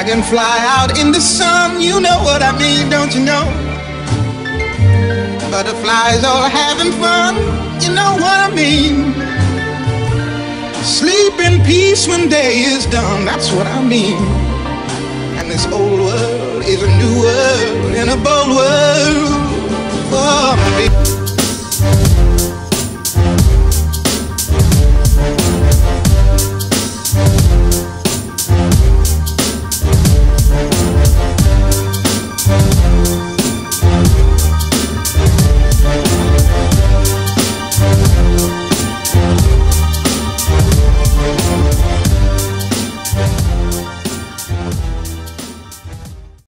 Dragonfly out in the sun, you know what I mean, don't you know? Butterflies all having fun, you know what I mean. Sleep in peace when day is done, that's what I mean. And this old world is a new world in a.